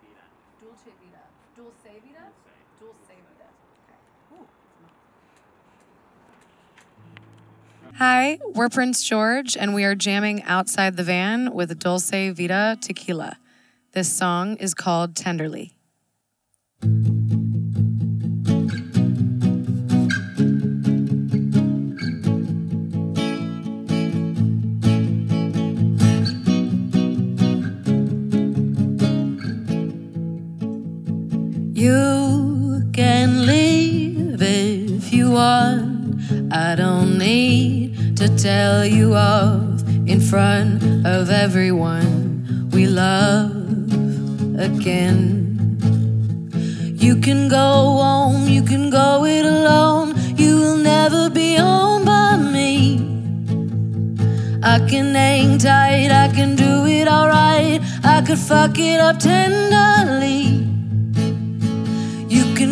vida. Dulce vida. Dulce vida? Dulce. Dulce vida. Okay. Ooh. Hi, we're Prinze George, and we are jamming outside the van with Dulce Vida Tequila. This song is called Tenderly. You can leave if you want. I don't need to tell you off in front of everyone we love again. You can go home, you can go it alone. You will never be owned by me. I can hang tight, I can do it alright. I could fuck it up tenderly.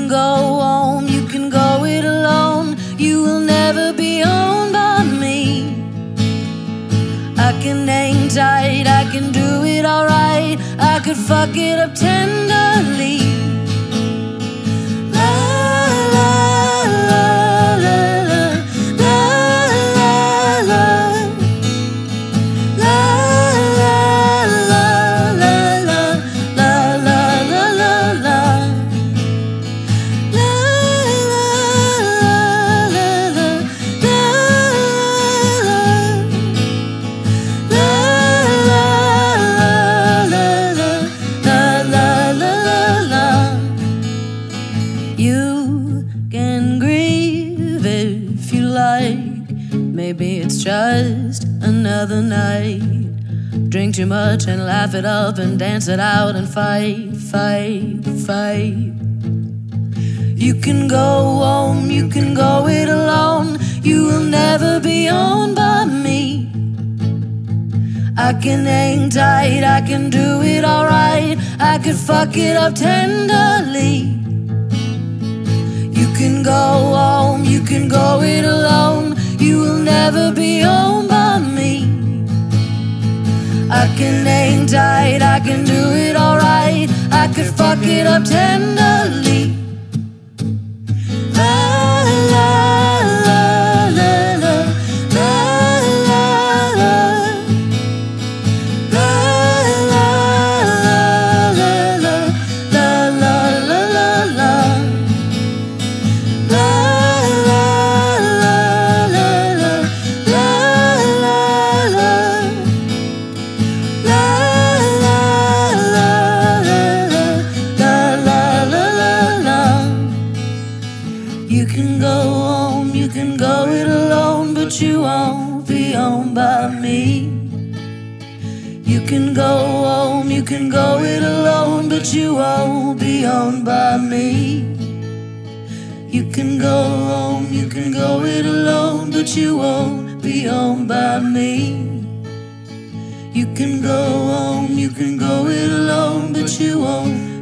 Can go home, you can go it alone. You will never be owned by me. I can hang tight, I can do it alright. I could fuck it up tenderly. Maybe it's just another night. Drink too much and laugh it up and dance it out and fight, fight, fight. You can go home, you can go it alone. You will never be owned by me. I can hang tight, I can do it alright. I could fuck it up tenderly. You can go home, you can Rock it up tenderly. You can go it alone, but you won't be owned by me. You can go home, you can go it alone, but you won't be owned by me. You can go home, you can go it alone, but you won't be owned by me. You can go home, you can go it alone, but you won't